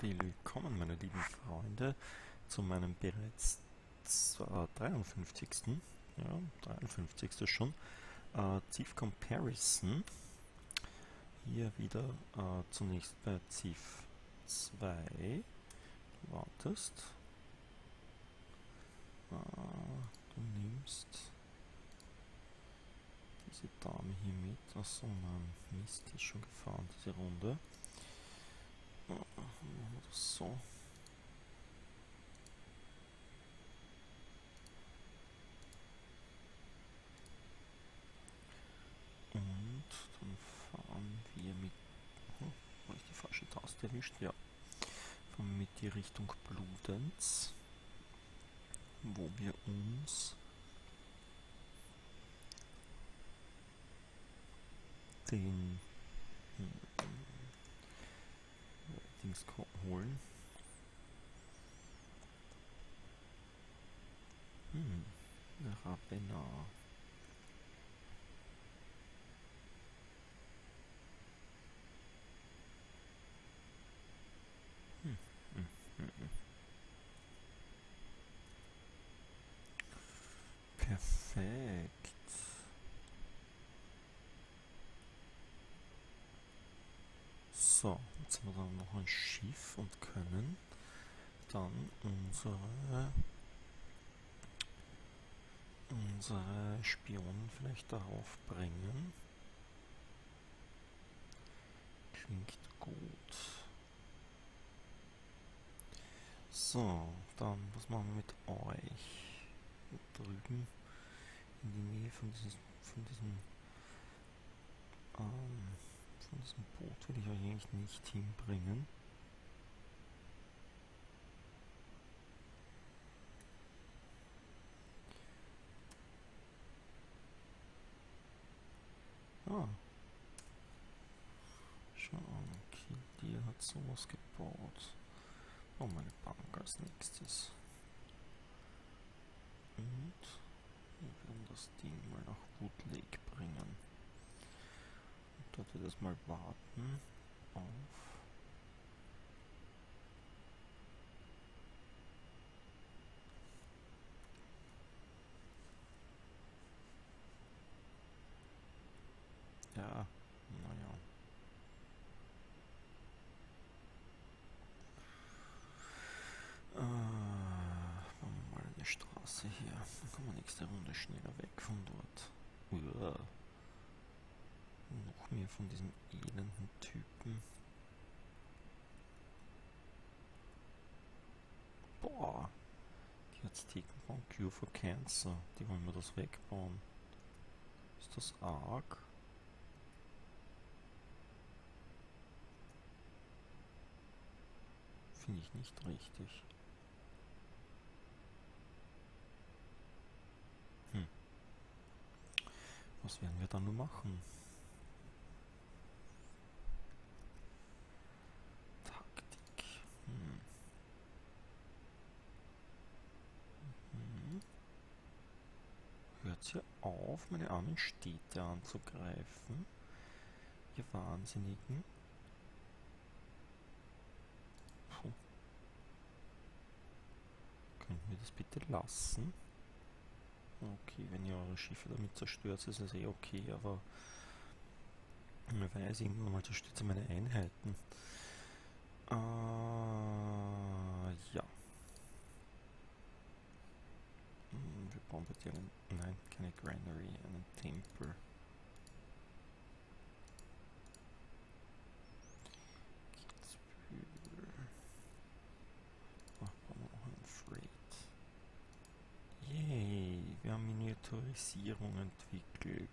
Willkommen, meine lieben Freunde, zu meinem bereits 53. Ja, 53. schon. Äh, Ziff Comparison. Hier wieder äh, zunächst bei Ziff 2. Du wartest. Äh, du nimmst diese Dame hier mit. Achso, nein, Mist, die ist schon gefahren, diese Runde. So. Und dann fahren wir mit... Oh, habe ich die falsche Taste erwischt? Ja. Fahren wir mit die Richtung Bludenz, wo wir uns den Dings holen. Hm, Ravenna. Hm, hm, hm, hm. Perfekt. So, jetzt haben wir dann noch ein Schiff und können dann unsere unsere Spionen vielleicht darauf bringen. Klingt gut. So, dann was machen wir mit euch? Hier drüben in die Nähe von diesem, von diesem ähm, von diesem Boot will ich euch eigentlich nicht hinbringen. Ah. Schau an, Kildir hat sowas gebaut. Oh, meine Bank als nächstes. Und wir werden das Ding mal nach Wood Lake bringen. Wird es mal warten auf Ja, naja. Äh, machen wir mal eine Straße hier. Dann kommen wir nächste Runde schneller weg von dort. Uah. Noch mehr von diesen elenden Typen. Boah. Die Azteken bauen Cure for Cancer. Die wollen wir das wegbauen. Ist das arg? Finde ich nicht richtig. Hm. Was werden wir dann nur machen? Taktik. Hm. Mhm. Hört sie auf, meine armen Städte anzugreifen? Ihr Wahnsinnigen. Puh. Könnten wir das bitte lassen? Okay, wenn ihr eure Schiffe damit zerstört, ist es eh okay, aber wer weiß, irgendwann mal zerstört sie meine Einheiten. Äh, ja. Dir einen, nein, keine Granary, einen Tempel. Kitzbühel. Ach, bauen wir noch einen Freight. Yay, wir haben Miniaturisierung entwickelt.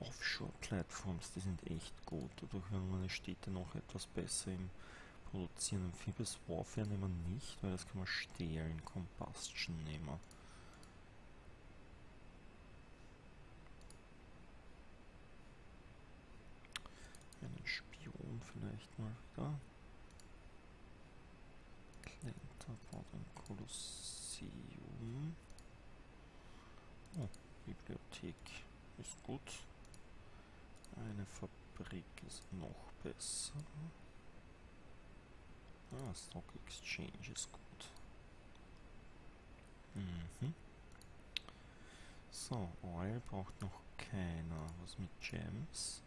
Offshore-Platforms, die sind echt gut. Dadurch werden meine Städte noch etwas besser im Produzieren. Amphibious Warfare nehmen wir nicht, weil das kann man stehlen. Combustion nehmen wir. Einen Spion vielleicht mal. Klenter baut ein Kolosseum. Oh, Bibliothek ist gut. Eine Fabrik ist noch besser. Ah, Stock Exchange ist gut. Mhm. So, Oil braucht noch keiner. Was mit Gems?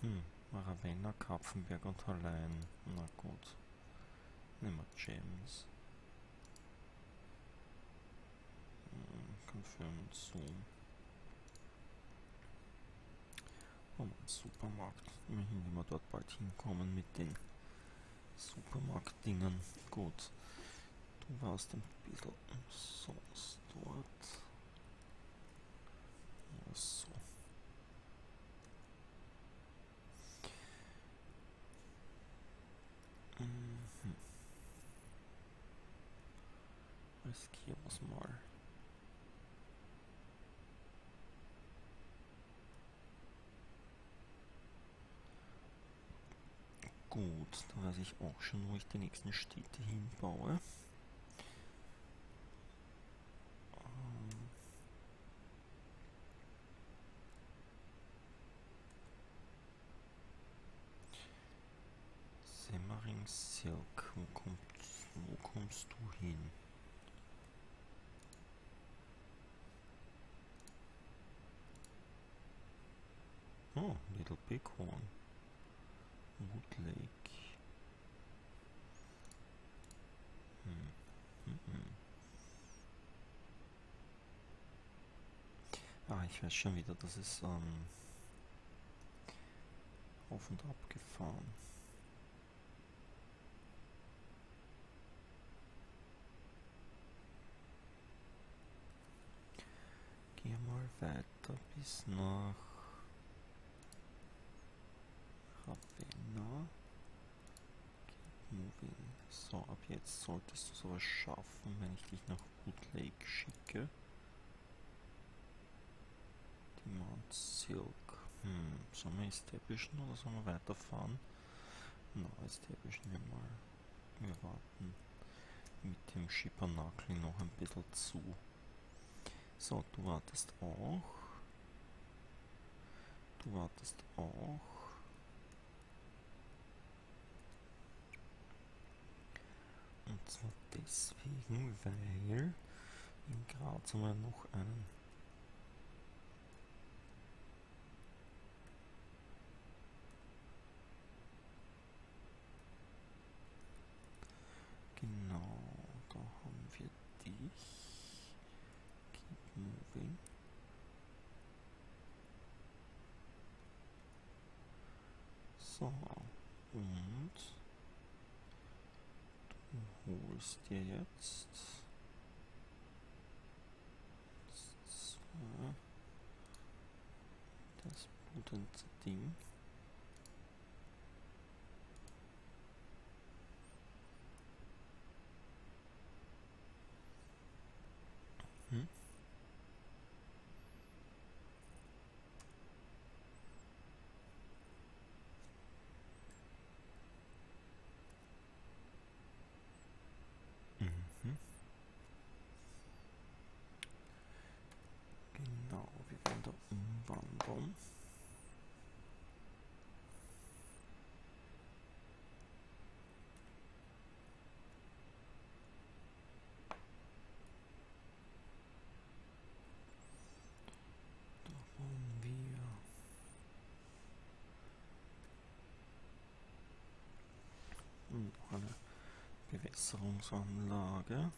Hm, Ravenna, Kapfenberg und Hallein. Na gut. Nehmen wir Gems. Hm, confirm Zoom. Oh, ein Supermarkt. Immerhin, wie wir dort bald hinkommen mit den Supermarktdingen. Gut. Du warst ein bisschen umsonst dort. Ja, so. Mhm. Es mal. Gut, da weiß ich auch schon, wo ich die nächsten Städte hinbaue. Ähm. Semmering Silk, wo, kommt, wo kommst du hin? Oh, Little Bighorn. Wood Lake. Hm. Hm, hm. Ah, ich weiß schon wieder, das ist ähm, auf und ab gefahren. Geh mal weiter bis nach Ravenna. Keep moving. So, ab jetzt solltest du sowas schaffen, wenn ich dich nach Wood Lake schicke. Mount Silk. Hm, sollen wir establishen oder sollen wir weiterfahren? Na, no, establishen wir mal. Wir warten mit dem Schippernakel noch ein bisschen zu. So, du wartest auch. Du wartest auch. Und zwar deswegen, weil in Graz haben wir noch einen Genau, da haben wir dich. Keep moving. So, und du holst dir jetzt das blutende Ding. Hm? Mhm. Genau, wir werden da umwandern. Da wollen wir noch eine Bewässerungsanlage.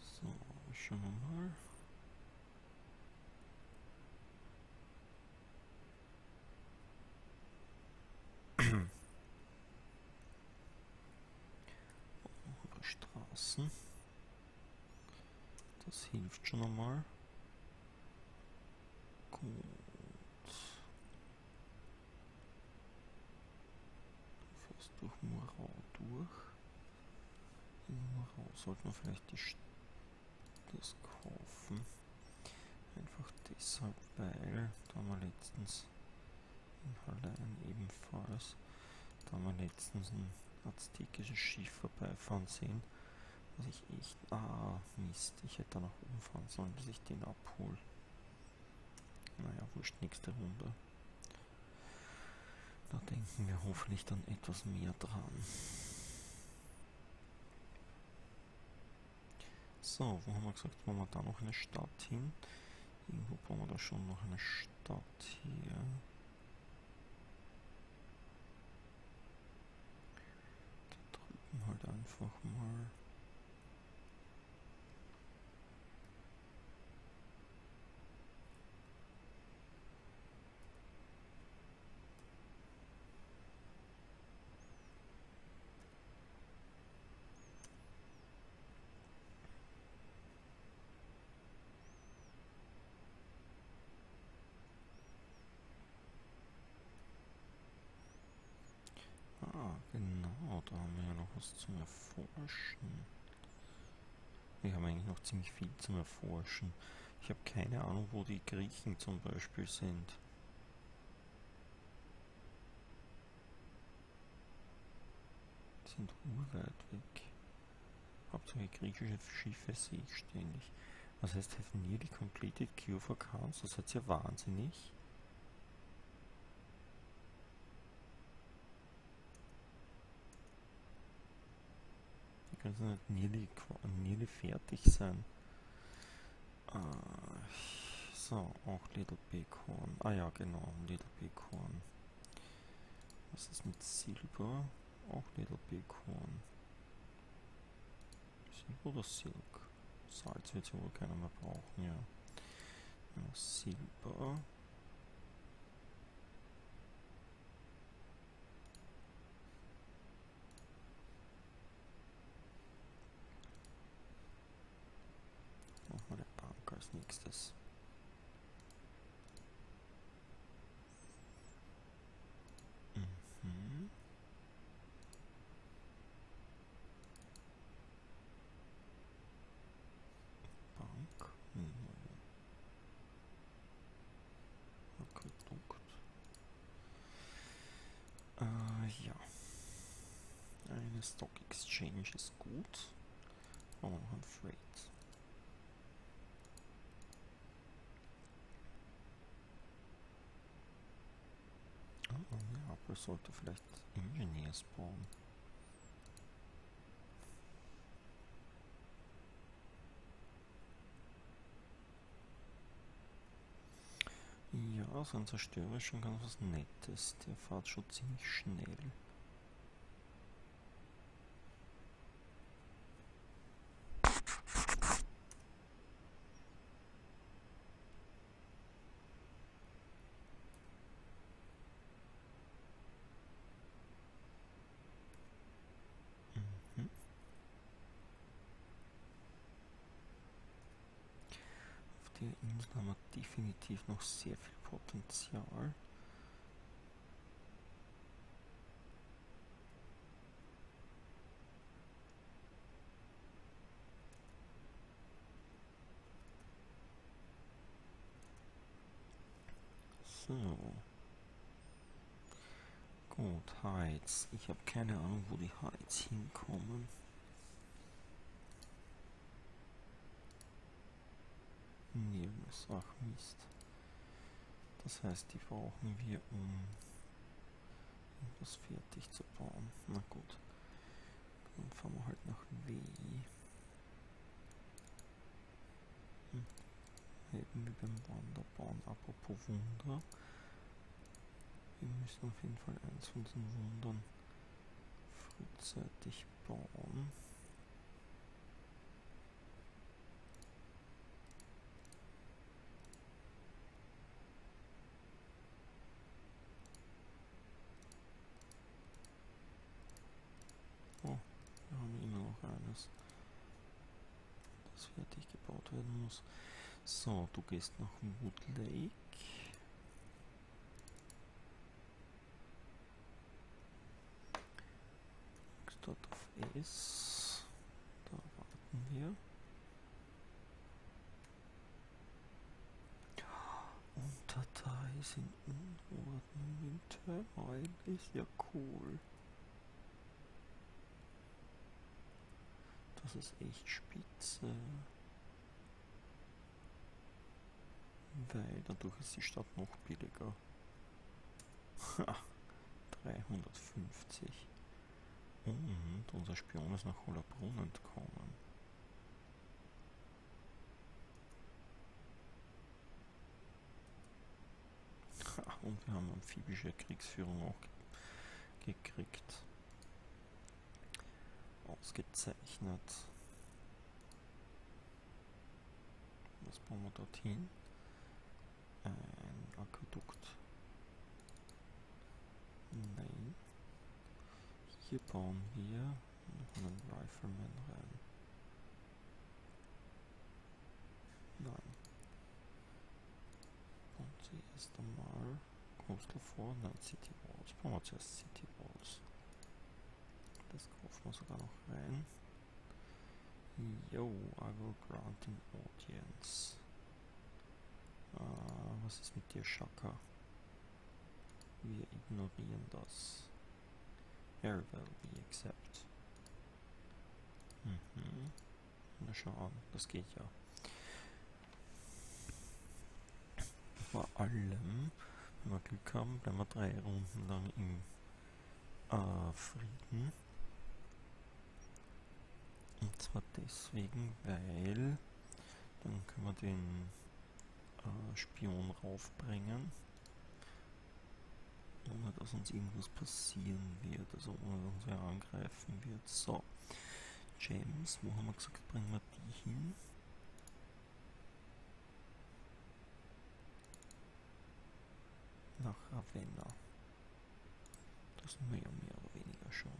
So, schauen wir mal. Oder Straßen. Das hilft schon einmal. Gut. Fährst durch Murau durch. In Murau sollten wir vielleicht die das kaufen. Einfach deshalb, weil da haben wir letztens in Hallein ebenfalls, da haben wir letztens ein aztekisches Schiff vorbeifahren sehen Was ich echt... Ah, Mist. Ich hätte da nach oben fahren sollen, dass ich den abhole. Naja, wurscht, nächste Runde. Da denken wir hoffentlich dann etwas mehr dran. So, wo haben wir gesagt, wollen wir da noch eine Stadt hin? Irgendwo brauchen wir da schon noch eine Stadt hier. Da drüben halt einfach mal. Genau, da haben wir ja noch was zum Erforschen. Wir haben eigentlich noch ziemlich viel zum Erforschen. Ich habe keine Ahnung, wo die Griechen zum Beispiel sind. Sind urweit weg. Hauptsache griechische Schiffe sehe ich ständig. Was heißt, have nearly completed cure for Khans? Das seid ja wahnsinnig. Können nicht nearly, nearly fertig sein. Uh, so, auch Little Bighorn. Ah ja, genau, Little Bighorn. Was ist mit Silber? Auch Little Bighorn. Silber oder Silk? Salz wird ja wohl keiner mehr brauchen, ja Silber. Als nächstes. Mhm. Bank. Mhm. Äh. Eine Stock Exchange ist gut. Oh, ein Freight. Ja, aber sollte vielleicht Engineers bauen. Ja, so ein Zerstörer ist schon ganz was Nettes. Der fährt schon ziemlich schnell. definitiv noch sehr viel Potenzial. So. Gut, Heiz. Ich habe keine Ahnung, wo die Heiz hinkommen. Nirgends. Ach Mist. Das heißt, die brauchen wir, um etwas fertig zu bauen. Na gut. Dann fahren wir halt nach W. Hm. Eben wie beim Wanderbauen. Apropos Wunder. Wir müssen auf jeden Fall eins von diesen Wundern frühzeitig bauen. Eines, das fertig gebaut werden muss. So, du gehst nach Wood Lake. Dort auf S. Da warten wir. Und Datei sind Unordnung im Terrain. Ist ja cool. Das ist echt spitze. Weil dadurch ist die Stadt noch billiger. 350. Und unser Spion ist nach Hollabrunn entkommen. Und wir haben amphibische Kriegsführung auch gekriegt. Ausgezeichnet. Was bauen wir dorthin? Ein Aquädukt. Nein. Hier bauen wir noch einen Rifleman rein. Nein. Bauen Sie erst einmal Coastal vor, nein, City Walls. Bauen wir zuerst City Walls. Das kaufen wir sogar noch rein. Yo, I will grant an audience. Uh, was ist mit dir, Shaka? Wir ignorieren das. Very well, we accept. Mhm. Na schauen, das geht ja. Vor allem, wenn wir Glück haben, bleiben wir drei Runden lang im äh, Frieden. Und zwar deswegen, weil dann können wir den äh, Spion raufbringen ohne dass uns irgendwas passieren wird, also ohne dass uns wer angreifen wird. So, James, wo haben wir gesagt, bringen wir die hin? Nach Ravenna. Das ja mehr oder weniger schon.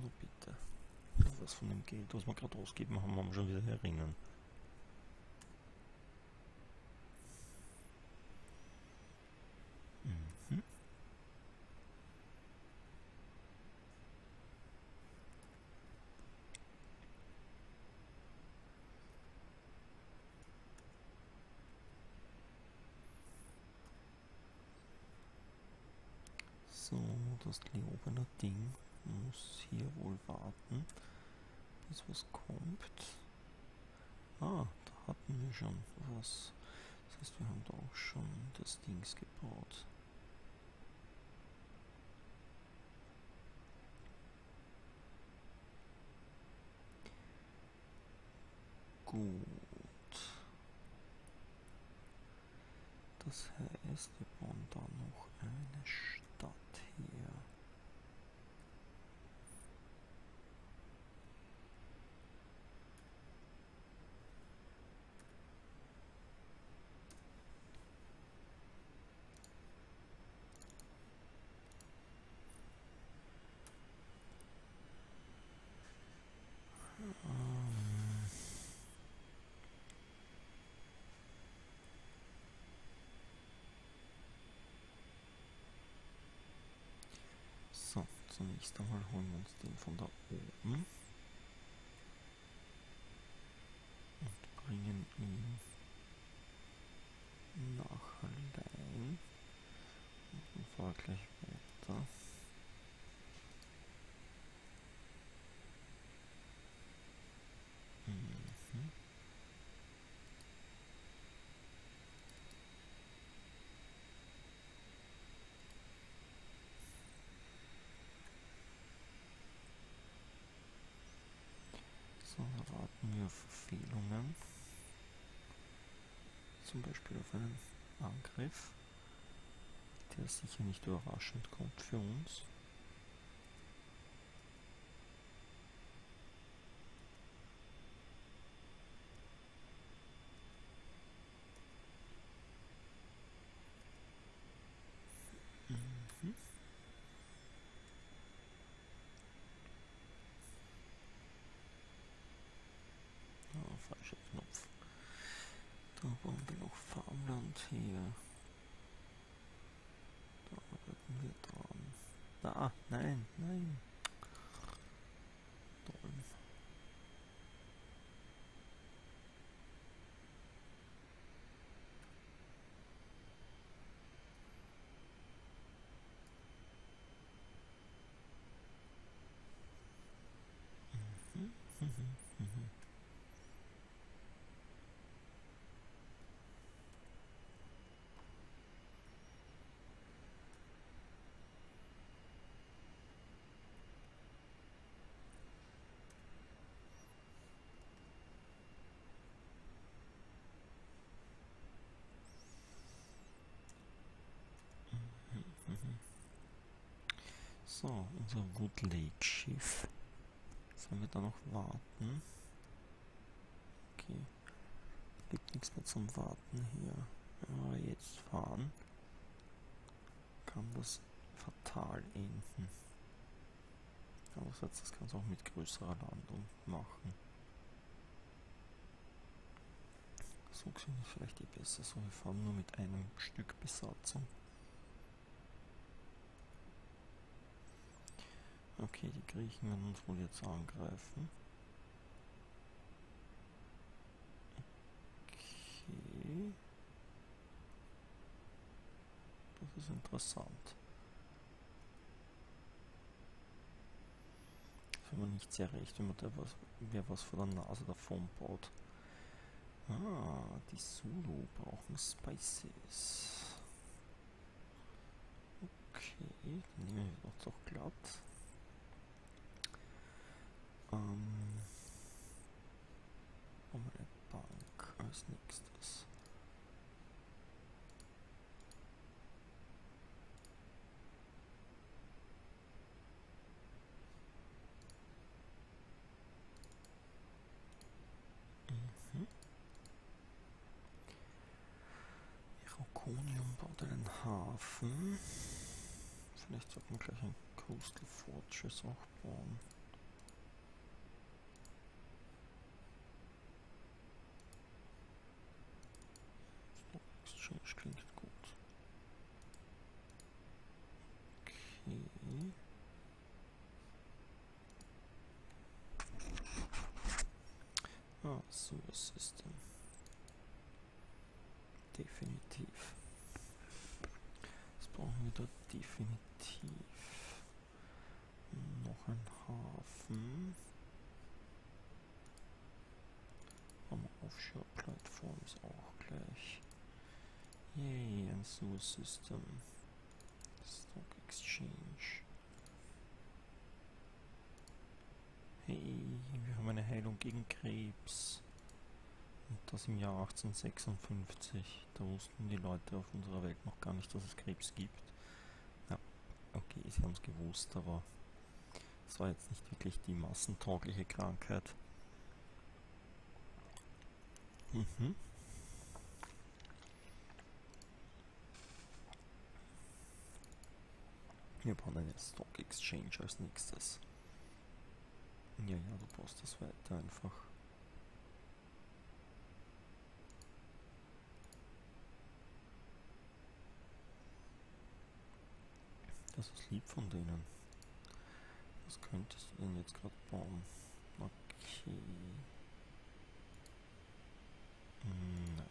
Nur bitte. Was von dem Geld, was wir gerade ausgeben haben, haben wir schon wieder herinnen. So, das Leobener Ding muss hier wohl warten, bis was kommt. Ah, da hatten wir schon was. Das heißt, wir haben da auch schon das Dings gebaut. Gut. Das heißt, wir bauen da noch eine Stadt hier. So, einmal holen wir uns den von da oben und bringen ihn nach Hallein und fahren gleich weiter. Mhm. So, da warten wir auf Verfehlungen. Zum Beispiel auf einen Angriff, der sicher nicht überraschend kommt für uns. Mhm. Ah, falscher Knopf. Da bauen wir noch Farmland hier. Da arbeiten wir dran. Da, nein, nein. Toll. So, unser Wood Lake Schiff. Sollen wir da noch warten? Okay. Gibt nichts mehr zum Warten hier. Wenn wir jetzt fahren, kann das fatal enden. Andererseits, das kann es auch mit größerer Landung machen. So sind vielleicht die besser. So, wir fahren nur mit einem Stück Besatzung. Okay, die Griechen werden uns wohl jetzt angreifen. Okay. Das ist interessant. Das wäre mir nicht sehr recht, wenn man da was, wer was vor der Nase davon baut. Ah, die Solo brauchen Spices. Okay, dann nehmen wir noch doch glatt. Ähm, um eine Bank als nächstes. Mhm. Irokonium baut einen Hafen. Vielleicht sollte man gleich ein Coastal Fortress auch bauen. Exchange klingt gut. Okay. Ah, Sewer System. Definitiv. Das brauchen wir da definitiv. Noch ein Hafen. Haben wir Offshore Plattforms auch. Yay, ein Sewer System. Stock Exchange. Hey, wir haben eine Heilung gegen Krebs. Und das im Jahr 1856. Da wussten die Leute auf unserer Welt noch gar nicht, dass es Krebs gibt. Ja, okay, sie haben es gewusst, aber es war jetzt nicht wirklich die massentaugliche Krankheit. Mhm. Wir bauen eine Stock Exchange als nächstes. Ja, ja, du baust das weiter einfach. Das ist lieb von denen. Was könntest du denn jetzt gerade bauen? Okay. Hm, Nein.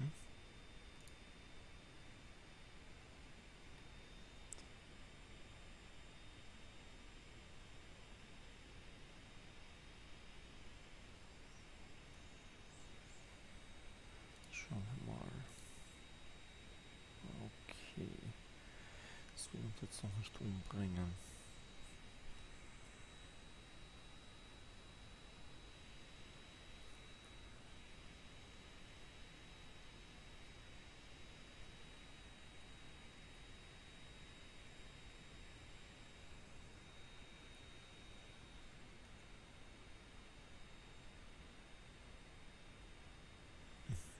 Mhm. Schauen wir mal. Okay. Das will uns jetzt noch nicht umbringen.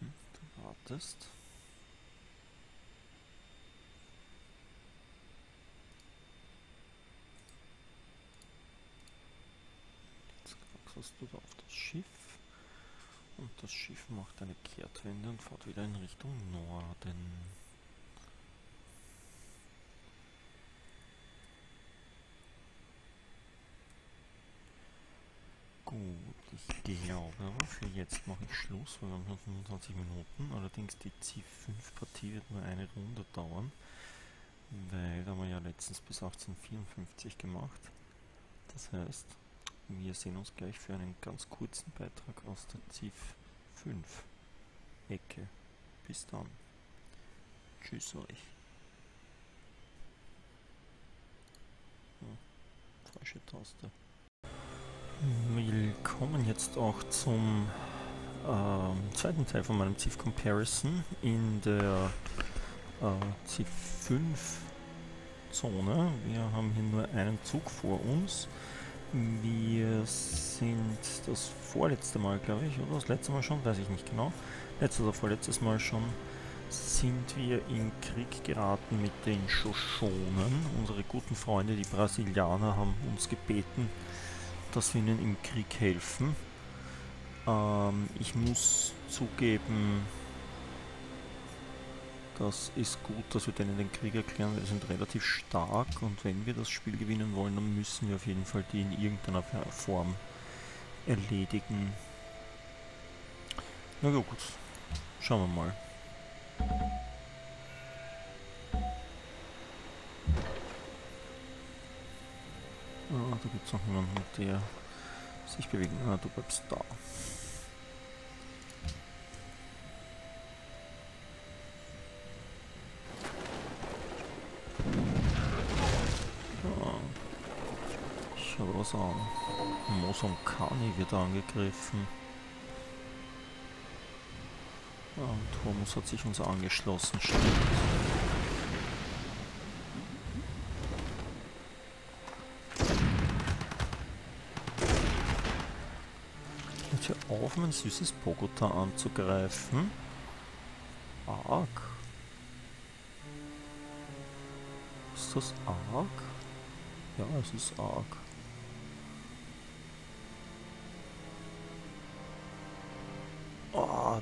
Mhm, wartest. Jetzt da auf das Schiff. Und das Schiff macht eine Kehrtwende und fährt wieder in Richtung Norden. Gut, ich glaube aber für jetzt mache ich Schluss, weil wir haben schon 25 Minuten. Allerdings die C5-Partie wird nur eine Runde dauern, weil haben wir ja letztens bis 1854 gemacht. Das heißt, wir sehen uns gleich für einen ganz kurzen Beitrag aus der ZIF 5 Ecke. Bis dann. Tschüss euch. Hm, falsche Taste. Willkommen jetzt auch zum äh, zweiten Teil von meinem ZIF Comparison in der äh, ZIF 5 Zone. Wir haben hier nur einen Zug vor uns. Wir sind das vorletzte Mal, glaube ich, oder das letzte Mal schon, weiß ich nicht genau. Letztes oder vorletztes Mal schon sind wir in Krieg geraten mit den Shoshonen. Unsere guten Freunde, die Brasilianer, haben uns gebeten, dass wir ihnen im Krieg helfen. Ähm, ich muss zugeben, das ist gut, dass wir denen den Krieg erklären. Wir sind relativ stark und wenn wir das Spiel gewinnen wollen, dann müssen wir auf jeden Fall die in irgendeiner Form erledigen. Na gut, schauen wir mal. Ah, da gibt es noch jemanden, der sich bewegen. Ah, du bleibst da. Ah, schau was an. Mosonkani wird angegriffen. Und Hormus hat sich uns angeschlossen, stimmt. Hört hier auf, mein süßes Bogota anzugreifen. Arg. Ist das arg? Ja, es ist arg.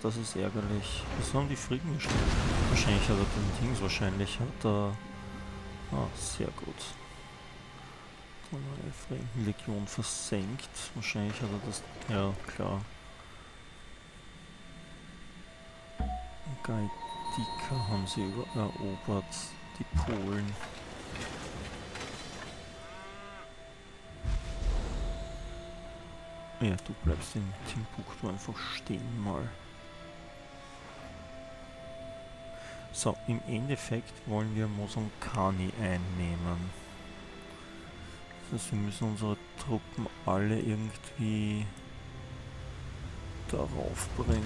Das ist ärgerlich. Was haben die Frieden gestellt? Wahrscheinlich hat er den Dings, wahrscheinlich hat er... Ah, sehr gut. Die neue Fremdenlegion versenkt. Wahrscheinlich hat er das... Ja, klar. Gaidika haben sie erobert. Die Polen. Ja, du bleibst in Timbuktu einfach stehen mal. So, im Endeffekt wollen wir Mosonkani einnehmen. Das heißt, wir müssen unsere Truppen alle irgendwie darauf bringen.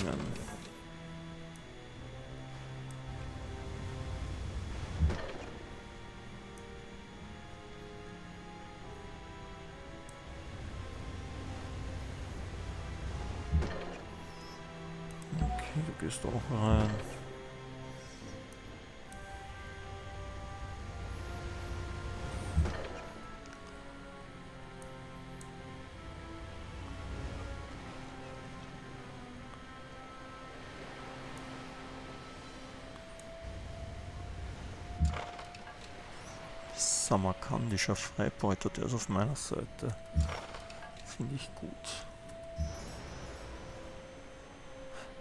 gehst auch rein. Samarkandischer Freibeuter, der ist auf meiner Seite. Finde ich gut.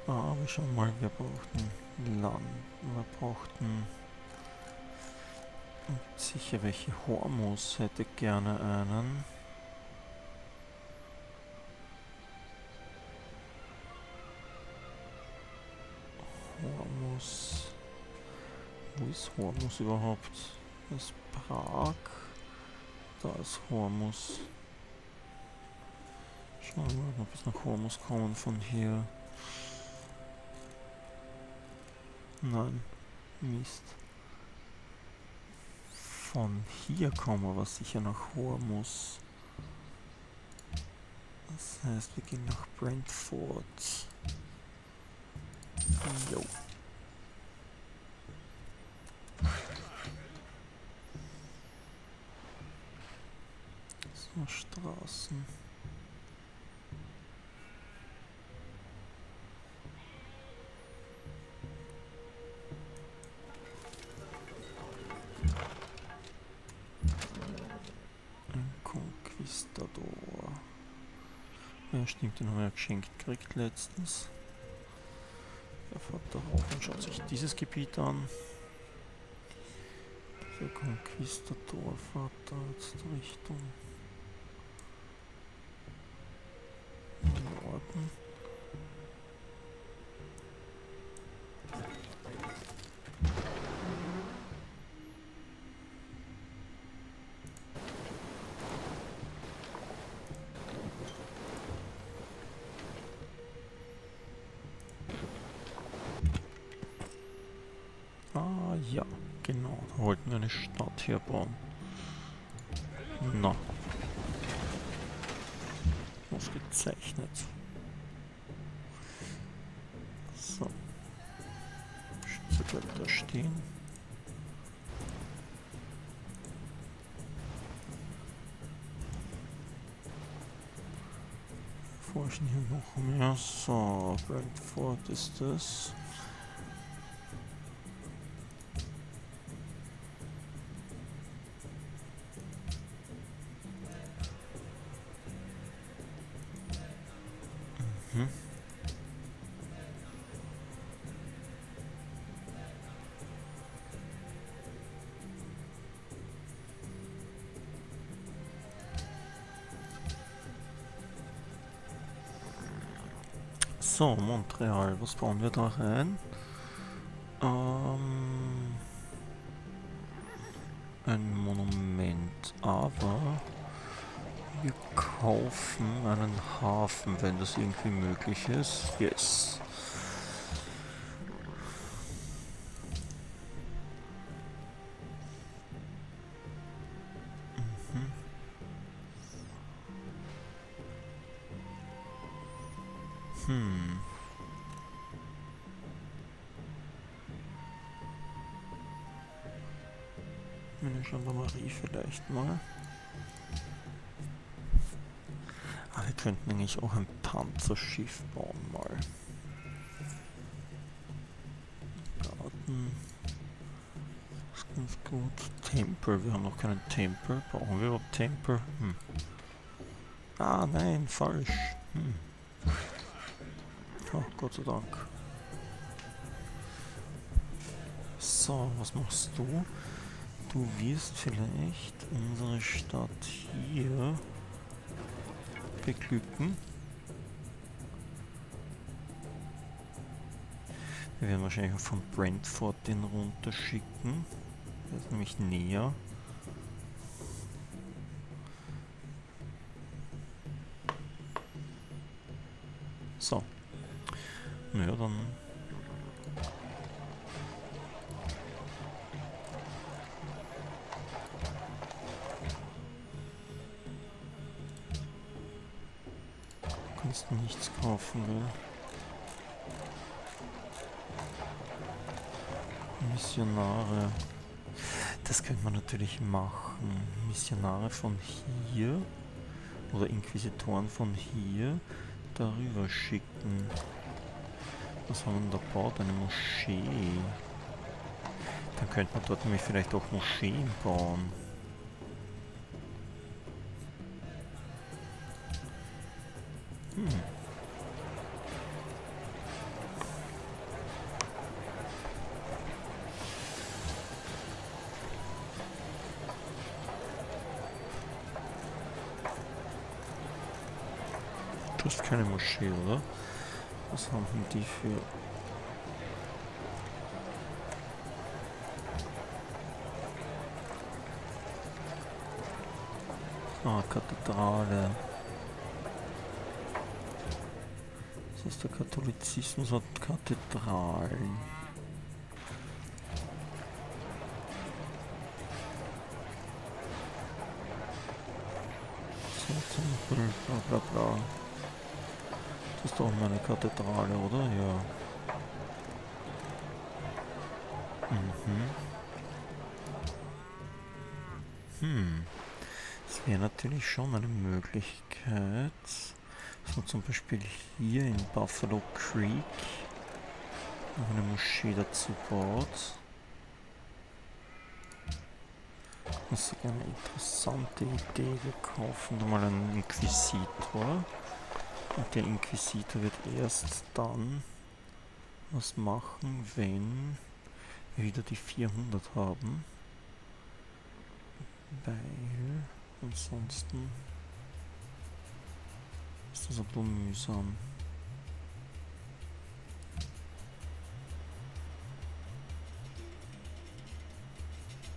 Aber schon mal, wir brauchten Land, wir brauchten sicher welche Hormus hätte gerne einen. Hormus. Wo ist Hormus überhaupt? Das ist Prag. Da ist Hormus. Schauen wir mal, ob wir nach Hormus kommen von hier. Nein. Mist. Von hier kommen wir sicher nach Hormus. Das heißt, wir gehen nach Brentford. Jo. So, Straßen. Ja, stimmt, den haben wir geschenkt gekriegt letztens. Er fährt darauf und schaut sich dieses Gebiet an. Der Conquistador fährt da jetzt Richtung gucken. Ah ja, genau, wollten wir eine Stadt hier bauen. Na. Ausgezeichnet. Mehr. So, Brentford ist das. So, Montreal, was bauen wir da rein? Ähm, ein Monument, aber wir kaufen einen Hafen, wenn das irgendwie möglich ist. Yes. Mal. Ah, wir könnten eigentlich auch ein Panzerschiff bauen mal. Garten. ist ganz gut. Tempel, wir haben noch keinen Tempel. Brauchen wir überhaupt Tempel? Hm. Ah, nein, falsch. Hm. Oh, Gott sei Dank. So, was machst du? Du wirst vielleicht unsere Stadt hier beglücken. Wir werden wahrscheinlich auch von Brentford den runterschicken. Der ist nämlich näher. So. Naja, dann Missionare. Das könnte man natürlich machen. Missionare von hier oder Inquisitoren von hier darüber schicken. Was haben wir da baut? Eine Moschee. Dann könnte man dort nämlich vielleicht auch Moscheen bauen. Oder? Was haben die für... Ah, Kathedrale. Das ist der Katholizismus hat Kathedralen. So, Tempel, bla bla bla. Das ist doch mal eine Kathedrale, oder? Ja. Mhm. Hm. Das wäre natürlich schon eine Möglichkeit. So zum Beispiel hier in Buffalo Creek noch eine Moschee dazu baut. Das ist eine interessante Idee. Wir kaufen mal einen Inquisitor. Und der Inquisitor wird erst dann was machen, wenn wir wieder die 400 haben. Weil ansonsten ist das ein bisschen mühsam.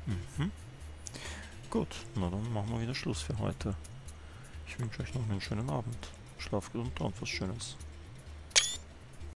Mhm. Gut, na dann machen wir wieder Schluss für heute. Ich wünsche euch noch einen schönen Abend. Schlaf gesund und was Schönes.